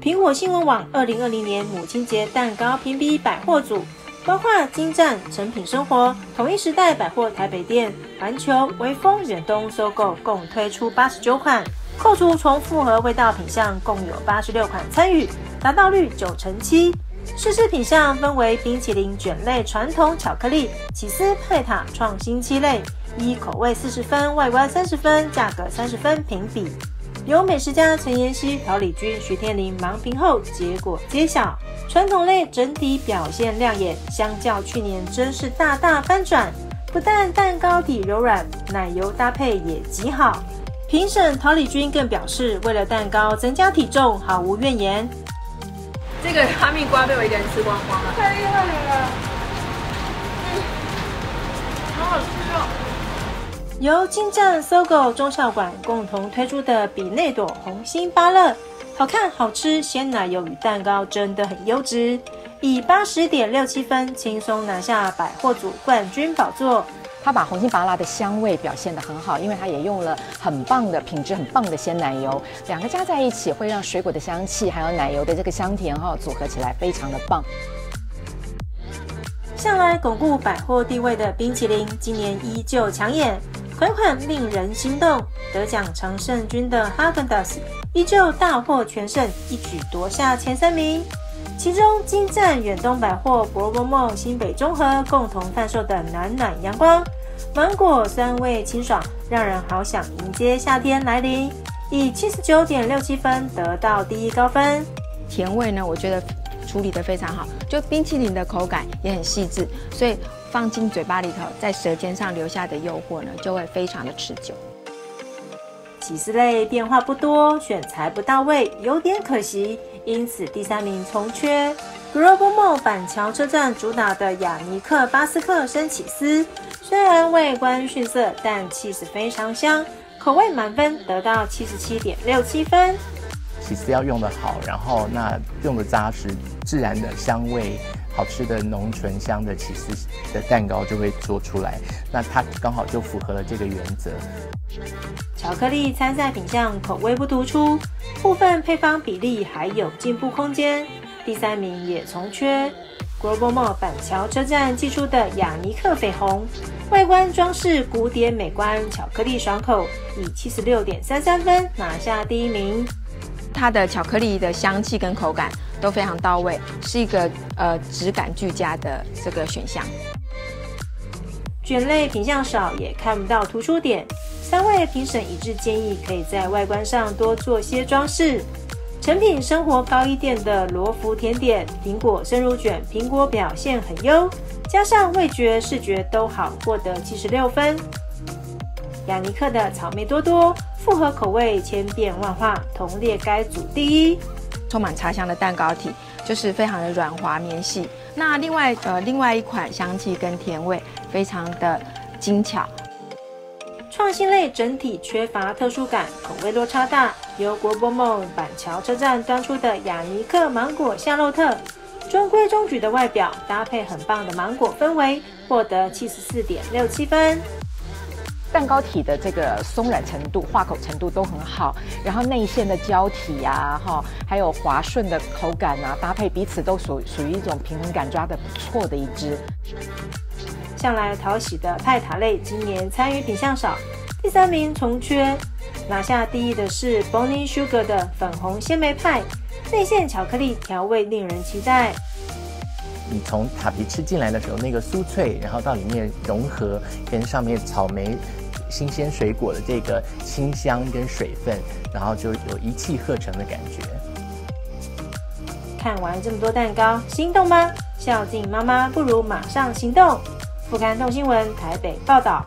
苹果新闻网二零二零年母亲节蛋糕评比百货组，包括金站、诚品生活、统一时代百货台北店、环球、微风、远东、搜购共推出八十九款，扣除重复和味道品项，共有八十六款参与，达到率九成七。试吃品项分为冰淇淋卷类、传统巧克力、起司派塔、创新七类，依口味四十分、外观三十分、价格三十分评比。由美食家陈妍希、陶李君、徐天林盲评后，结果揭晓，传统类整体表现亮眼，相较去年真是大大翻转。不但蛋糕底柔软，奶油搭配也极好。评审陶李君更表示，为了蛋糕增加体重，毫无怨言。这个哈密瓜被我一个人吃光光了，太厉害了！嗯，好好吃哦。由金站、搜狗、中校馆共同推出的比内朵红心芭乐，好看、好吃，鲜奶油与蛋糕真的很优质，以八十点六七分轻松拿下百货组冠军宝座。它把红心芭乐的香味表现得很好，因为它也用了很棒的品质、很棒的鲜奶油，两个加在一起会让水果的香气还有奶油的这个香甜哈组合起来非常的棒。向来巩固百货地位的冰淇淋，今年依旧抢眼，款款令人心动。得奖常胜军的哈根达斯依旧大获全胜，一举夺下前三名。其中，金站、远东百货、博博梦、新北中和共同贩售的暖暖阳光芒果酸味清爽，让人好想迎接夏天来临，以七十九点六七分得到第一高分。甜味呢，我觉得处理的非常好，就冰淇淋的口感也很细致，所以放进嘴巴里头，在舌尖上留下的诱惑呢，就会非常的持久。起司类变化不多，选材不到位，有点可惜。因此，第三名从缺。Global Mall 板桥车站主打的雅尼克巴斯克生起司，虽然外观逊色，但气势非常香，口味满分，得到七十七点六七分。起司要用的好，然后那用的扎实，自然的香味，好吃的浓醇香的起司的蛋糕就会做出来。那它刚好就符合了这个原则。巧克力参赛品相口味不突出，部分配方比例还有进步空间。第三名也从缺。Global Mall 板桥车站寄出的雅尼克绯红，外观装饰古典美观，巧克力爽口，以七十六点三三分拿下第一名。它的巧克力的香气跟口感都非常到位，是一个呃质感俱佳的这个选项。卷类品相少，也看不到突出点。三位评审一致建议，可以在外观上多做些装饰。成品生活高一店的罗浮甜点苹果生乳卷，苹果表现很优，加上味觉视觉都好，获得七十六分。雅尼克的草莓多多复合口味千变万化，同列该组第一。充满茶香的蛋糕体，就是非常的软滑绵细。那另外呃另外一款香气跟甜味非常的精巧。创新类整体缺乏特殊感，口味落差大。由国博梦板桥车站端出的雅尼克芒果夏洛特，中规中矩的外表搭配很棒的芒果氛围，获得七十四点六七分。蛋糕体的这个松软程度、化口程度都很好，然后内馅的胶体呀，哈，还有滑顺的口感啊，搭配彼此都属属于一种平衡感抓的不错的一支。向来讨喜的派塔类，今年参与品相少，第三名重缺。拿下第一的是 Bonnie Sugar 的粉红鲜梅派，内馅巧克力调味令人期待。你从塔皮吃进来的时候，那个酥脆，然后到里面融合，跟上面草莓新鲜水果的这个清香跟水分，然后就有一气呵成的感觉。看完这么多蛋糕，心动吗？孝敬妈妈，不如马上行动。富刊动新闻台北报道。